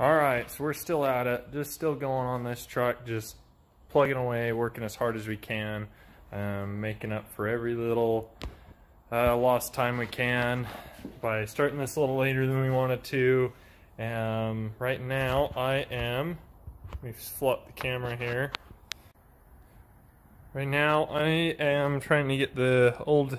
All right, so we're still at it, just still going on this truck, just plugging away, working as hard as we can, um, making up for every little uh, lost time we can by starting this a little later than we wanted to. Um, right now, I am, let me flip the camera here. Right now, I am trying to get the old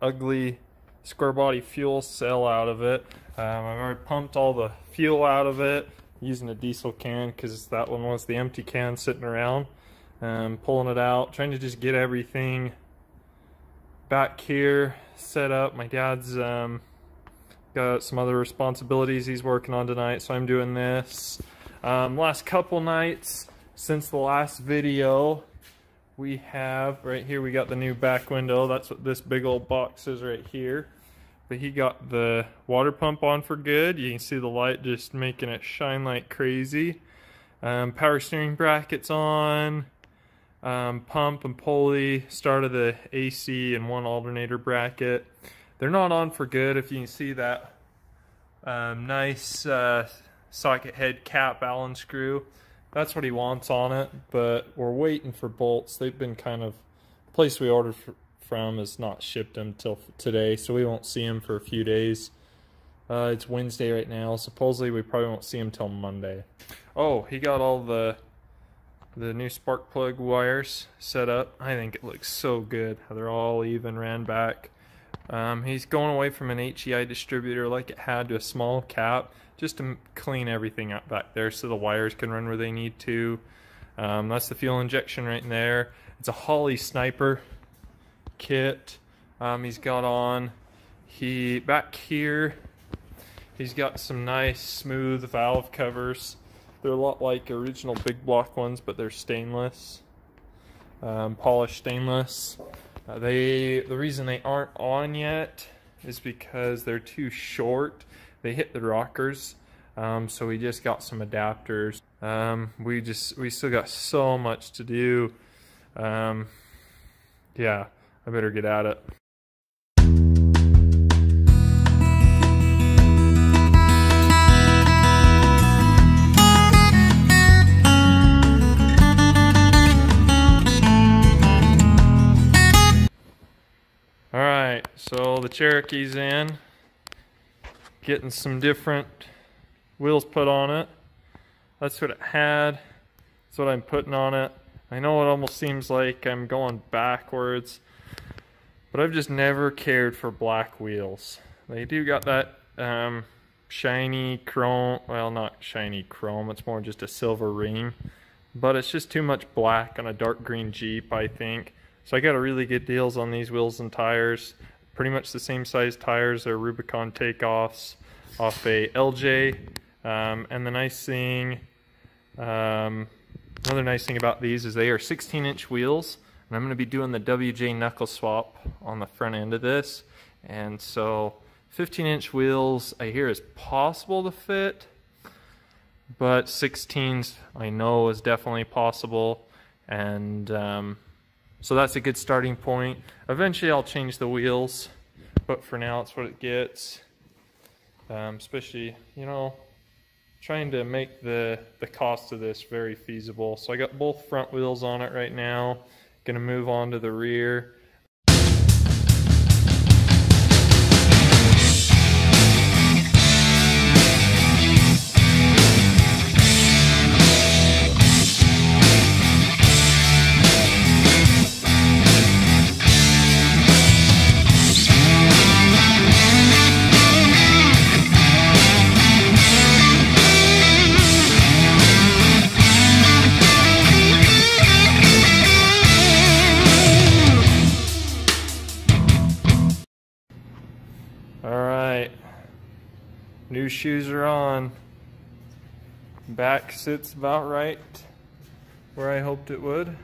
ugly square body fuel cell out of it. Um, I've already pumped all the fuel out of it using a diesel can because that one was the empty can sitting around. Um, pulling it out, trying to just get everything back here set up. My dad's um, got some other responsibilities he's working on tonight, so I'm doing this. Um, last couple nights since the last video, we have right here we got the new back window. That's what this big old box is right here. But he got the water pump on for good. You can see the light just making it shine like crazy. Um, power steering brackets on. Um, pump and pulley, start of the AC and one alternator bracket. They're not on for good. If you can see that um, nice uh, socket head cap Allen screw. That's what he wants on it, but we're waiting for bolts. They've been kind of, place we ordered from has not shipped till today, so we won't see them for a few days. Uh, it's Wednesday right now. Supposedly we probably won't see him till Monday. Oh, he got all the the new spark plug wires set up. I think it looks so good. They're all even ran back. Um, he's going away from an HEI distributor like it had to a small cap just to clean everything up back there so the wires can run where they need to. Um, that's the fuel injection right there. It's a Holley Sniper kit um, he's got on. He back here, he's got some nice smooth valve covers. They're a lot like original big block ones, but they're stainless, um, polished stainless. Uh, they the reason they aren't on yet is because they're too short. They hit the rockers, um, so we just got some adapters. Um, we just we still got so much to do. Um, yeah, I better get at it. Alright, so the Cherokee's in. Getting some different wheels put on it. That's what it had. That's what I'm putting on it. I know it almost seems like I'm going backwards, but I've just never cared for black wheels. They do got that um, shiny chrome, well not shiny chrome, it's more just a silver ring, but it's just too much black on a dark green Jeep I think. So I got a really good deals on these wheels and tires. Pretty much the same size tires. They're Rubicon takeoffs off a LJ. Um, and the nice thing, um, another nice thing about these is they are 16 inch wheels. And I'm going to be doing the WJ knuckle swap on the front end of this. And so 15 inch wheels I hear is possible to fit. But 16s I know is definitely possible. And um, so that's a good starting point. Eventually I'll change the wheels, but for now it's what it gets. Um, especially, you know, trying to make the, the cost of this very feasible. So I got both front wheels on it right now. Gonna move on to the rear. New shoes are on. Back sits about right where I hoped it would.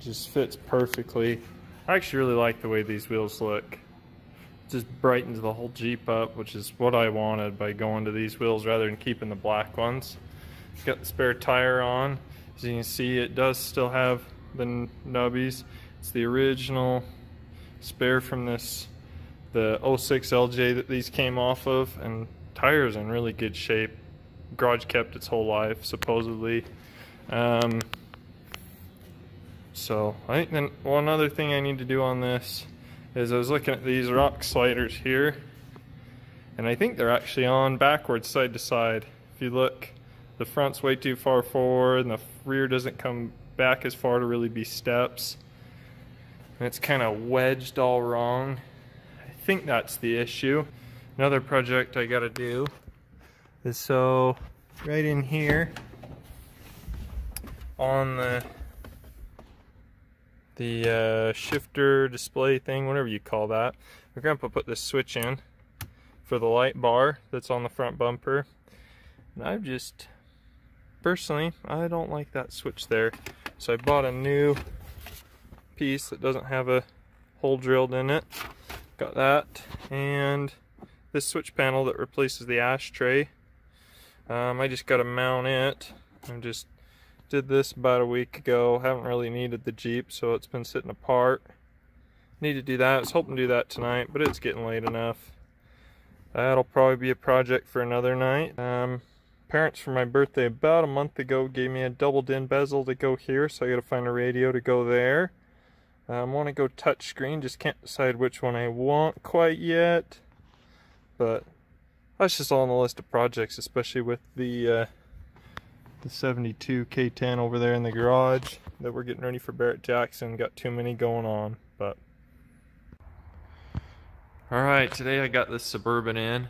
Just fits perfectly. I actually really like the way these wheels look. Just brightens the whole Jeep up, which is what I wanted by going to these wheels rather than keeping the black ones. Got the spare tire on. As you can see, it does still have the nubbies. It's the original spare from this the 06 LJ that these came off of and tires in really good shape garage kept its whole life, supposedly. Um, so I think then one other thing I need to do on this is I was looking at these rock sliders here and I think they're actually on backwards side to side. If you look, the front's way too far forward and the rear doesn't come back as far to really be steps. And it's kind of wedged all wrong. Think that's the issue. Another project I gotta do is so right in here on the the uh, shifter display thing, whatever you call that. My grandpa put this switch in for the light bar that's on the front bumper. And I've just, personally, I don't like that switch there. So I bought a new piece that doesn't have a hole drilled in it. Got that. And this switch panel that replaces the ashtray. Um, I just got to mount it. I'm just did this about a week ago. Haven't really needed the Jeep, so it's been sitting apart. Need to do that. I was hoping to do that tonight, but it's getting late enough. That'll probably be a project for another night. Um, parents for my birthday about a month ago gave me a double din bezel to go here, so I gotta find a radio to go there. I um, want to go touchscreen, just can't decide which one I want quite yet. But that's just all on the list of projects, especially with the uh, the 72 K10 over there in the garage that we're getting ready for Barrett Jackson. Got too many going on, but. All right, today I got this Suburban in.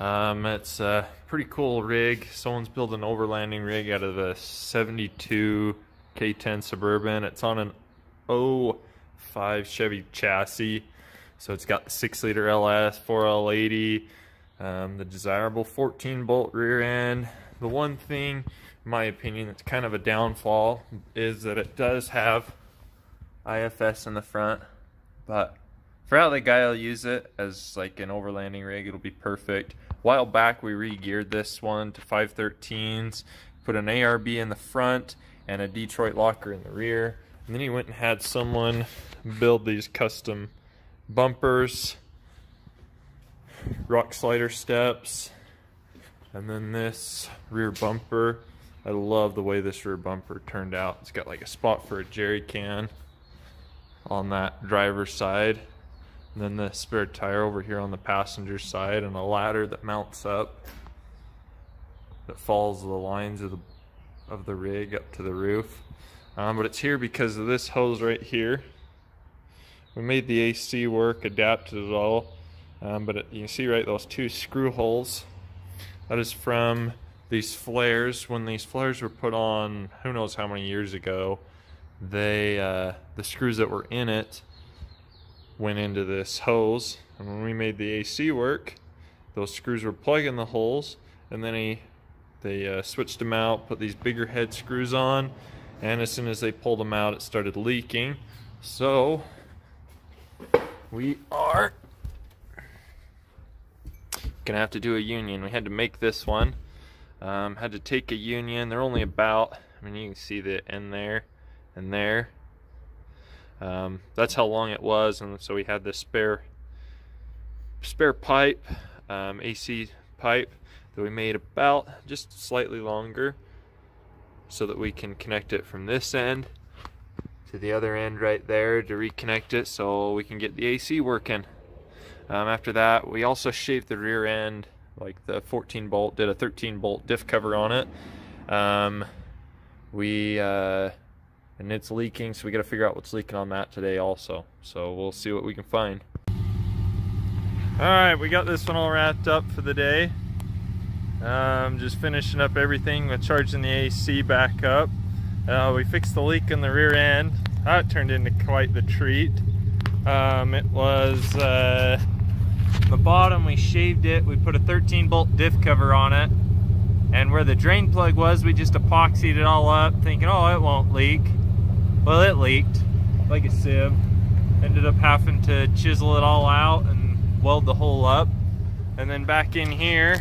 Um, it's a pretty cool rig. Someone's built an overlanding rig out of the 72 K10 Suburban. It's on an 05 Chevy chassis. So it's got the 6 liter LS, 4L80, um, the desirable 14 bolt rear end, the one thing, in my opinion, that's kind of a downfall is that it does have IFS in the front, but for how the guy will use it as like an overlanding rig, it'll be perfect. A while back, we re-geared this one to 513s, put an ARB in the front and a Detroit locker in the rear. And then he went and had someone build these custom bumpers, rock slider steps, and then this rear bumper, I love the way this rear bumper turned out. It's got like a spot for a jerry can on that driver's side. And then the spare tire over here on the passenger side and a ladder that mounts up that follows the lines of the of the rig up to the roof. Um, but it's here because of this hose right here. We made the AC work, adapted it all. Um, but it, you can see right those two screw holes that is from these flares. When these flares were put on, who knows how many years ago, they uh, the screws that were in it went into this hose. And when we made the AC work, those screws were plugging the holes, and then he they uh, switched them out, put these bigger head screws on, and as soon as they pulled them out, it started leaking. So we are gonna have to do a union. We had to make this one. Um, had to take a union. They're only about, I mean, you can see the end there and there. Um, that's how long it was, and so we had this spare spare pipe, um, AC pipe that we made about just slightly longer, so that we can connect it from this end to the other end right there to reconnect it, so we can get the AC working. Um, after that, we also shaved the rear end, like the 14 bolt, did a 13 bolt diff cover on it. Um, we, uh, and it's leaking, so we got to figure out what's leaking on that today also. So we'll see what we can find. All right, we got this one all wrapped up for the day. Um, just finishing up everything with charging the AC back up. Uh, we fixed the leak in the rear end. That turned into quite the treat. Um, it was uh, the bottom, we shaved it. We put a 13 bolt diff cover on it. And where the drain plug was, we just epoxied it all up, thinking, oh, it won't leak. Well, it leaked, like a sieve. Ended up having to chisel it all out and weld the hole up. And then back in here,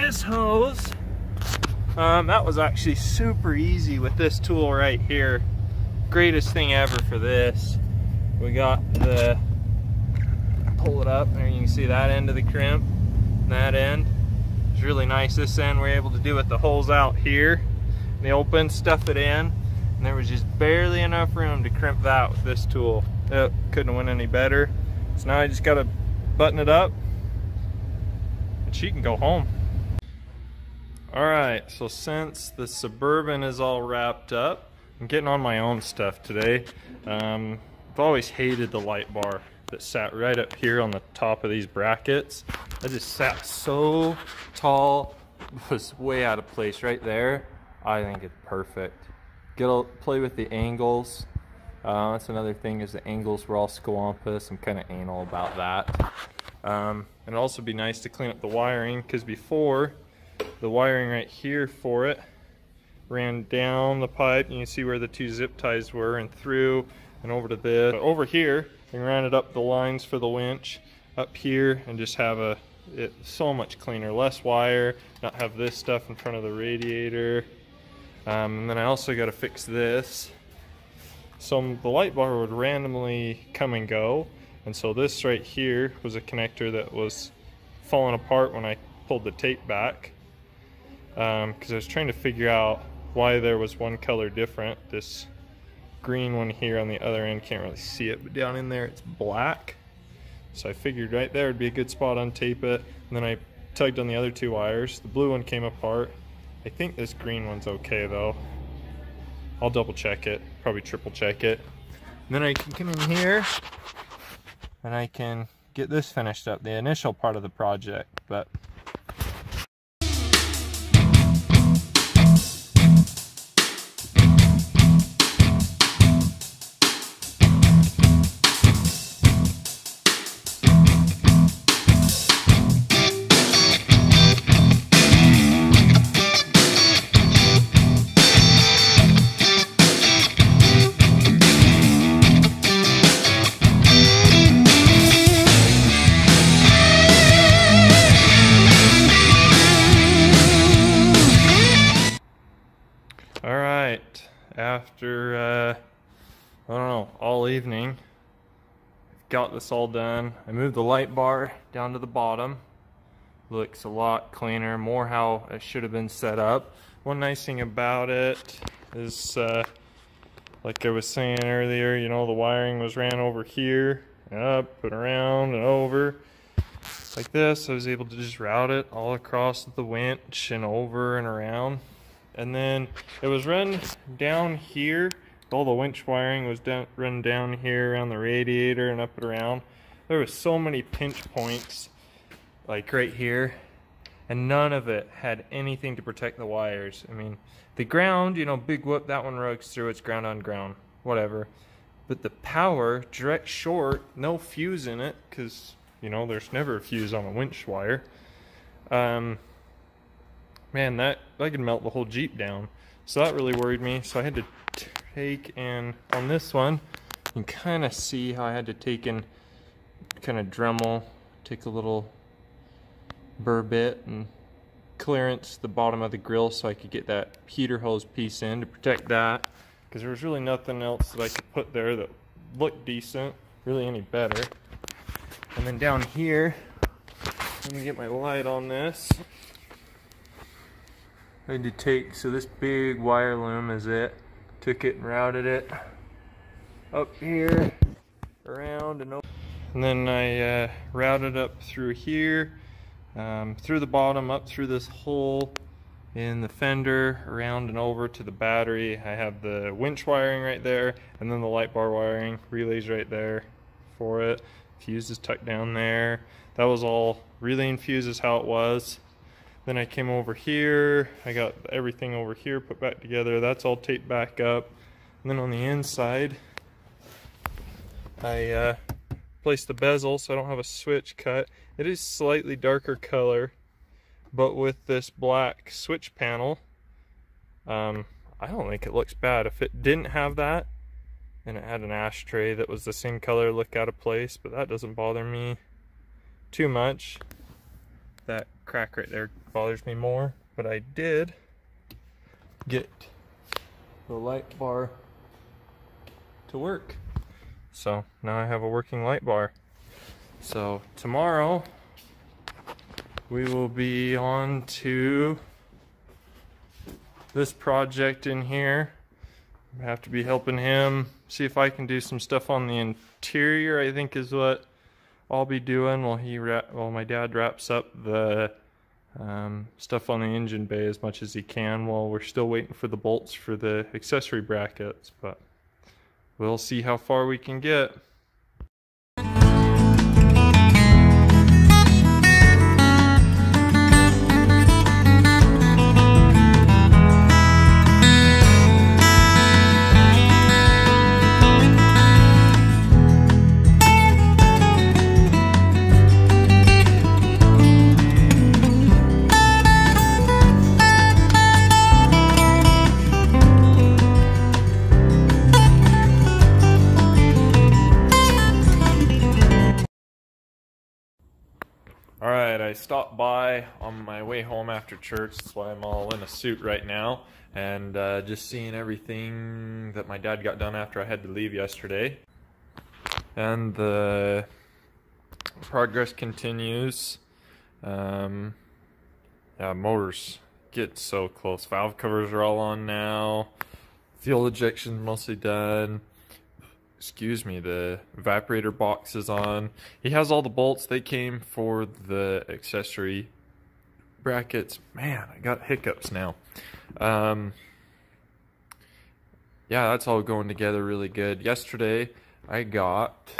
this hose, um, that was actually super easy with this tool right here. Greatest thing ever for this. We got the pull it up. There you can see that end of the crimp, that end. It's really nice. This end we're able to do with the holes out here. The open, stuff it in, and there was just barely enough room to crimp that with this tool. It couldn't have went any better. So now I just gotta button it up and she can go home. All right, so since the Suburban is all wrapped up, I'm getting on my own stuff today. Um, I've always hated the light bar that sat right up here on the top of these brackets. I just sat so tall, was way out of place right there. I think it's perfect. Get a, play with the angles. Uh, that's another thing is the angles were all squampus. I'm kind of anal about that. Um, and it'd also be nice to clean up the wiring because before the wiring right here for it ran down the pipe. You can see where the two zip ties were and through and over to this. But over here, I ran it up the lines for the winch up here and just have a it so much cleaner, less wire, not have this stuff in front of the radiator. Um, and then I also got to fix this. So the light bar would randomly come and go. And so this right here was a connector that was falling apart when I pulled the tape back. Because um, I was trying to figure out why there was one color different. This green one here on the other end, can't really see it, but down in there it's black. So I figured right there would be a good spot on tape it. And then I tugged on the other two wires. The blue one came apart. I think this green one's okay though. I'll double check it, probably triple check it. And then I can come in here and I can get this finished up, the initial part of the project. But after, uh, I don't know, all evening. Got this all done. I moved the light bar down to the bottom. Looks a lot cleaner, more how it should have been set up. One nice thing about it is, uh, like I was saying earlier, you know, the wiring was ran over here, and up and around and over. Like this, I was able to just route it all across the winch and over and around and then it was run down here. All the winch wiring was down, run down here around the radiator and up and around. There was so many pinch points like right here. And none of it had anything to protect the wires. I mean the ground you know big whoop that one rugs through. It's ground on ground whatever. But the power direct short no fuse in it because you know there's never a fuse on a winch wire. Um, man, that, that could melt the whole Jeep down. So that really worried me. So I had to take and on this one, you can kind of see how I had to take and kind of Dremel, take a little burr bit and clearance the bottom of the grill so I could get that heater hose piece in to protect that because there was really nothing else that I could put there that looked decent, really any better. And then down here, let me get my light on this. I had to take, so this big wire loom is it. Took it and routed it up here, around and over. And then I uh, routed up through here, um, through the bottom, up through this hole in the fender, around and over to the battery. I have the winch wiring right there, and then the light bar wiring, relays right there for it. Fuse is tucked down there. That was all relay and fuse is how it was. Then I came over here, I got everything over here put back together. That's all taped back up. And then on the inside, I uh, placed the bezel so I don't have a switch cut. It is slightly darker color, but with this black switch panel, um, I don't think it looks bad. If it didn't have that, and it had an ashtray that was the same color, look out of place, but that doesn't bother me too much that crack right there bothers me more. But I did get the light bar to work. So now I have a working light bar. So tomorrow we will be on to this project in here. I have to be helping him see if I can do some stuff on the interior. I think is what I'll be doing while he while my dad wraps up the um, stuff on the engine bay as much as he can while we're still waiting for the bolts for the accessory brackets. But we'll see how far we can get. By on my way home after church. That's why I'm all in a suit right now. And uh, just seeing everything that my dad got done after I had to leave yesterday. And the progress continues. Um, yeah, motors get so close. Valve covers are all on now. Fuel injection mostly done excuse me, the evaporator box is on. He has all the bolts. They came for the accessory brackets. Man, I got hiccups now. Um, yeah, that's all going together really good. Yesterday, I got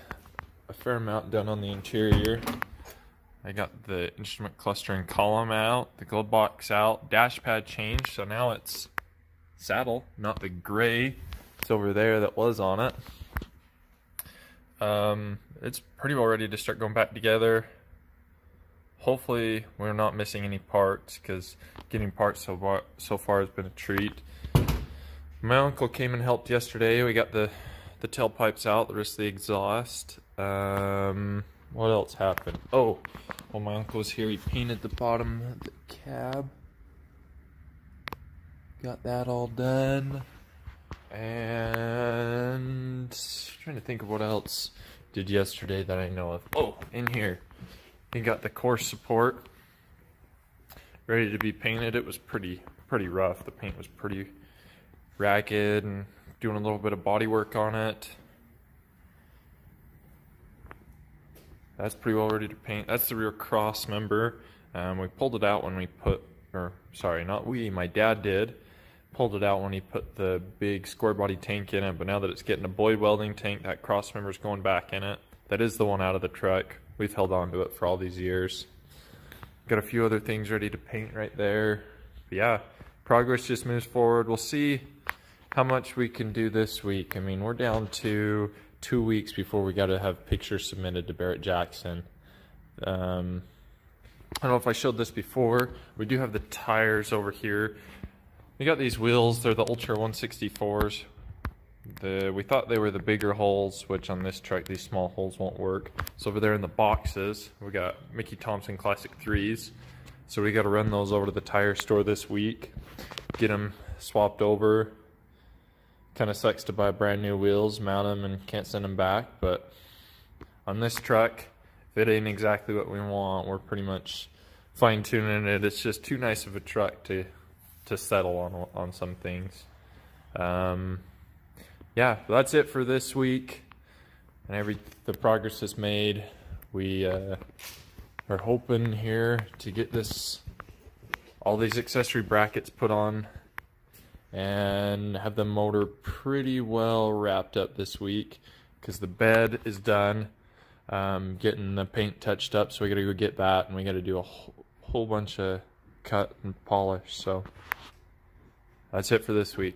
a fair amount done on the interior. I got the instrument clustering column out, the glove box out, dash pad changed, so now it's saddle, not the gray silver there that was on it. Um, it's pretty well ready to start going back together. Hopefully we're not missing any parts because getting parts so far, so far has been a treat. My uncle came and helped yesterday. We got the, the tailpipes out, the rest of the exhaust. Um, what else happened? Oh, while my uncle was here, he painted the bottom of the cab. Got that all done. And trying to think of what else did yesterday that I know of. Oh, in here. You got the core support ready to be painted. It was pretty pretty rough. The paint was pretty ragged and doing a little bit of body work on it. That's pretty well ready to paint. That's the rear cross member. Um, we pulled it out when we put, or sorry, not we, my dad did pulled it out when he put the big square body tank in it, but now that it's getting a Boyd welding tank, that cross member's going back in it. That is the one out of the truck. We've held on to it for all these years. Got a few other things ready to paint right there. But yeah, progress just moves forward. We'll see how much we can do this week. I mean, we're down to two weeks before we got to have pictures submitted to Barrett Jackson. Um, I don't know if I showed this before. We do have the tires over here. We got these wheels, they're the Ultra 164s. The, we thought they were the bigger holes, which on this truck these small holes won't work. So over there in the boxes, we got Mickey Thompson Classic 3s. So we got to run those over to the tire store this week, get them swapped over. Kind of sucks to buy brand new wheels, mount them, and can't send them back. But on this truck, if it ain't exactly what we want, we're pretty much fine tuning it. It's just too nice of a truck to to settle on on some things. Um, yeah, that's it for this week. And every the progress is made. We uh, are hoping here to get this all these accessory brackets put on and have the motor pretty well wrapped up this week because the bed is done. Um, getting the paint touched up, so we got to go get that, and we got to do a whole, whole bunch of cut and polish. So. That's it for this week.